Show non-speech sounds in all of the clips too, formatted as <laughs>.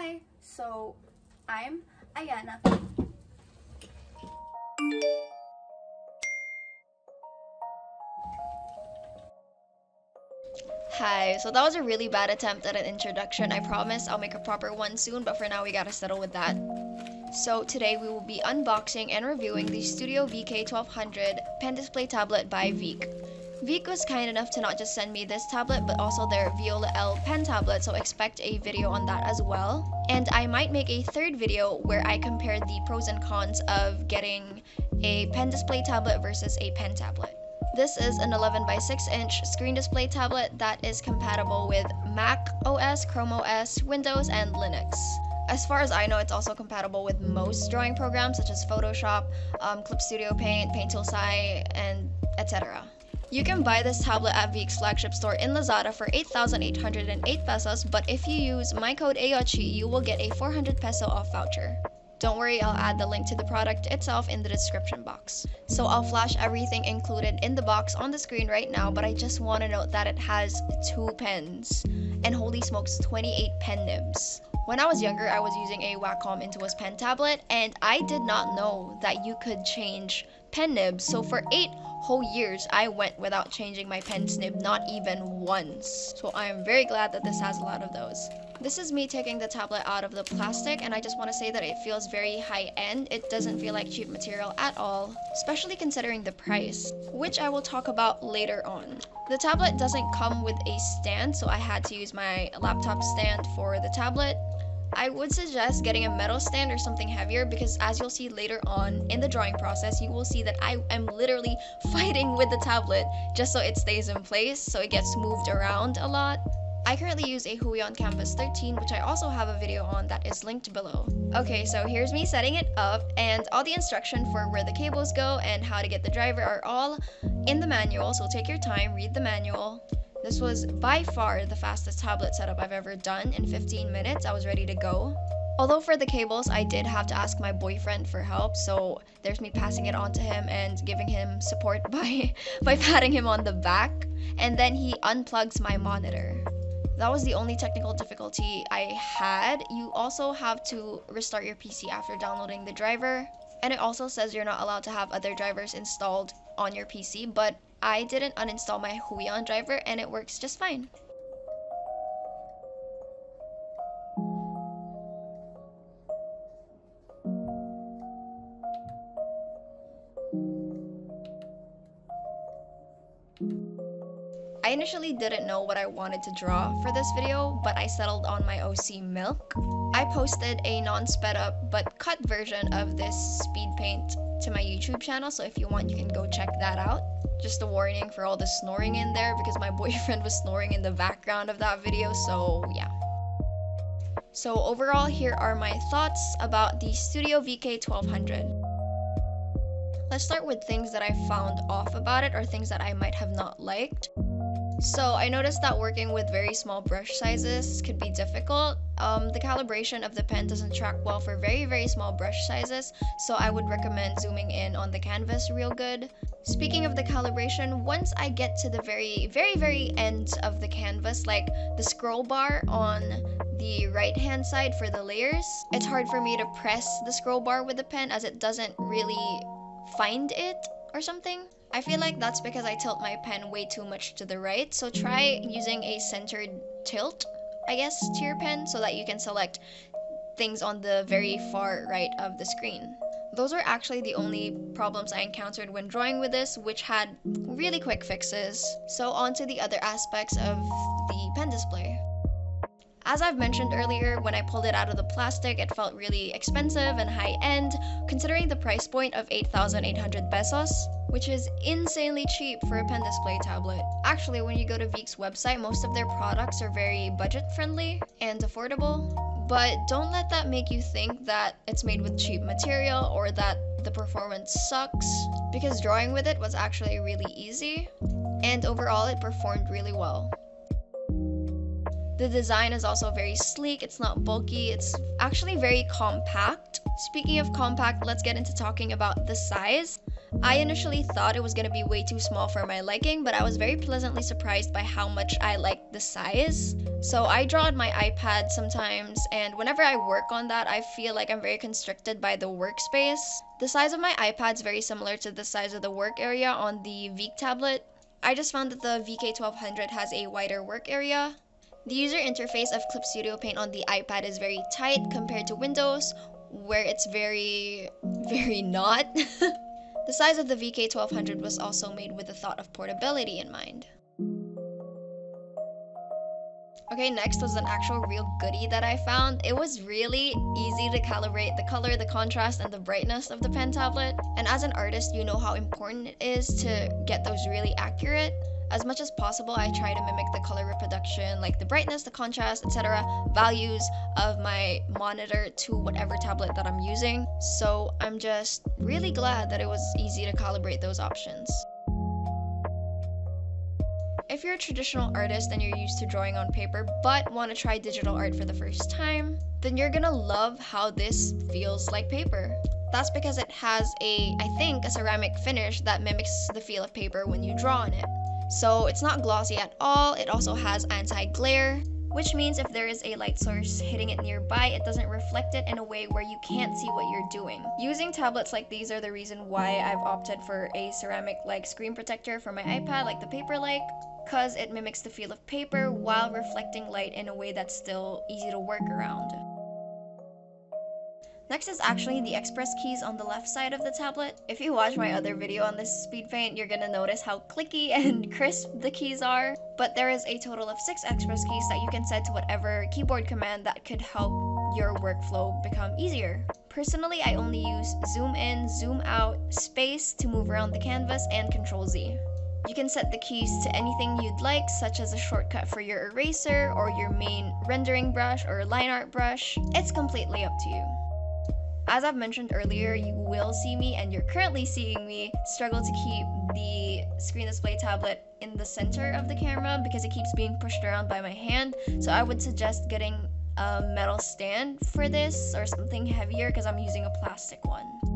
Hi, so I'm Ayana. Hi, so that was a really bad attempt at an introduction. I promise I'll make a proper one soon, but for now we gotta settle with that. So today we will be unboxing and reviewing the Studio VK1200 pen display tablet by Veikk. Veikk was kind enough to not just send me this tablet, but also their Voila L pen tablet, so expect a video on that as well. And I might make a third video where I compare the pros and cons of getting a pen display tablet versus a pen tablet. This is an 11 by 6 inch screen display tablet that is compatible with Mac OS, Chrome OS, Windows, and Linux. As far as I know, it's also compatible with most drawing programs such as Photoshop, um, Clip Studio Paint, Paint Tool SAI, and etc. You can buy this tablet at Veikk's flagship store in Lazada for 8,808 pesos, but if you use my code AEYOCHI, you will get a 400 peso off voucher. Don't worry, I'll add the link to the product itself in the description box. So I'll flash everything included in the box on the screen right now, but I just want to note that it has two pens. And holy smokes, 28 pen nibs. When I was younger, I was using a Wacom Intuos pen tablet, and I did not know that you could change pen nibs. So for eight whole years, I went without changing my pen nib, not even once. So I am very glad that this has a lot of those. This is me taking the tablet out of the plastic and I just want to say that it feels very high end. It doesn't feel like cheap material at all, especially considering the price, which I will talk about later on. The tablet doesn't come with a stand, so I had to use my laptop stand for the tablet. I would suggest getting a metal stand or something heavier because as you'll see later on in the drawing process, you will see that I am literally <laughs> fighting with the tablet just so it stays in place, so it gets moved around a lot. I currently use a Huion Kamvas 13, which I also have a video on that is linked below. Okay, so here's me setting it up, and all the instruction for where the cables go and how to get the driver are all in the manual, so take your time, read the manual. This was by far the fastest tablet setup I've ever done. In 15 minutes, I was ready to go. Although for the cables, I did have to ask my boyfriend for help, so there's me passing it on to him and giving him support <laughs> by, by patting him on the back. And then he unplugs my monitor. That was the only technical difficulty I had. You also have to restart your PC after downloading the driver. And it also says you're not allowed to have other drivers installed on your PC, but I didn't uninstall my Huion driver and it works just fine. I initially didn't know what I wanted to draw for this video, but I settled on my OC Milk. I posted a non-sped up but cut version of this speed paint to my YouTube channel, so if you want you can go check that out. Just a warning for all the snoring in there because my <laughs> boyfriend was snoring in the background of that video, so yeah. So overall, here are my thoughts about the Studio VK1200. Let's start with things that I found off about it or things that I might have not liked. So I noticed that working with very small brush sizes could be difficult. Um, the calibration of the pen doesn't track well for very, very small brush sizes, so I would recommend zooming in on the canvas real good. Speaking of the calibration, once I get to the very, very, very end of the canvas, like the scroll bar on the right hand side for the layers, it's hard for me to press the scroll bar with the pen as it doesn't really find it or something. I feel like that's because I tilt my pen way too much to the right, so try using a centered tilt, I guess, to your pen so that you can select things on the very far right of the screen. Those are actually the only problems I encountered when drawing with this, which had really quick fixes. So on to the other aspects of the pen display. As I've mentioned earlier, when I pulled it out of the plastic, it felt really expensive and high end, considering the price point of 8,800 pesos, which is insanely cheap for a pen display tablet. Actually, when you go to Veikk's website, most of their products are very budget friendly and affordable, but don't let that make you think that it's made with cheap material or that the performance sucks, because drawing with it was actually really easy, and overall it performed really well. The design is also very sleek, it's not bulky, it's actually very compact. Speaking of compact, let's get into talking about the size. I initially thought it was gonna be way too small for my liking, but I was very pleasantly surprised by how much I liked the size. So I draw on my iPad sometimes, and whenever I work on that, I feel like I'm very constricted by the workspace. The size of my iPad is very similar to the size of the work area on the Veikk tablet. I just found that the VK1200 has a wider work area. The user interface of Clip Studio Paint on the iPad is very tight compared to Windows, where it's very, very not. <laughs> The size of the VK1200 was also made with the thought of portability in mind. Okay, next was an actual real goodie that I found. It was really easy to calibrate the color, the contrast, and the brightness of the pen tablet. And as an artist, you know how important it is to get those really accurate as much as possible, I try to mimic the color reproduction, like the brightness, the contrast, etc., values of my monitor to whatever tablet that I'm using. So I'm just really glad that it was easy to calibrate those options. If you're a traditional artist and you're used to drawing on paper but want to try digital art for the first time, then you're gonna love how this feels like paper. That's because it has a, I think, a ceramic finish that mimics the feel of paper when you draw on it. So it's not glossy at all. It also has anti-glare, which means if there is a light source hitting it nearby, it doesn't reflect it in a way where you can't see what you're doing. Using tablets like these are the reason why I've opted for a ceramic-like screen protector for my iPad, like the paper-like, because it mimics the feel of paper while reflecting light in a way that's still easy to work around. Next is actually the express keys on the left side of the tablet. If you watch my other video on this speed paint, you're gonna notice how clicky <laughs> and crisp the keys are. But there is a total of six express keys that you can set to whatever keyboard command that could help your workflow become easier. Personally, I only use zoom in, zoom out, space to move around the canvas, and control Z. You can set the keys to anything you'd like, such as a shortcut for your eraser or your main rendering brush or line art brush. It's completely up to you. As I've mentioned earlier, you will see me, and you're currently seeing me, struggle to keep the screen display tablet in the center of the camera because it keeps being pushed around by my hand. So I would suggest getting a metal stand for this or something heavier because I'm using a plastic one.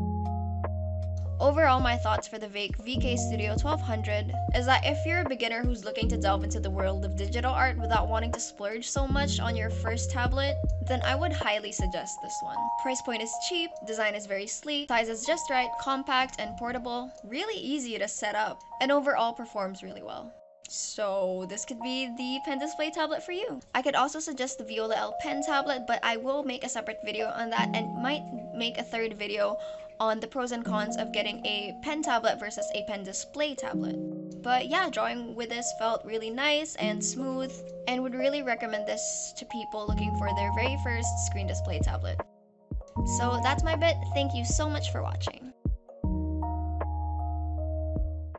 Overall, my thoughts for the VK Studio 1200 is that if you're a beginner who's looking to delve into the world of digital art without wanting to splurge so much on your first tablet, then I would highly suggest this one. Price point is cheap, design is very sleek, size is just right, compact and portable, really easy to set up, and overall performs really well. So this could be the pen display tablet for you. I could also suggest the Voila L pen tablet, but I will make a separate video on that and might make a third video on the pros and cons of getting a pen tablet versus a pen display tablet. But yeah, drawing with this felt really nice and smooth and would really recommend this to people looking for their very first screen display tablet. So that's my bit. Thank you so much for watching.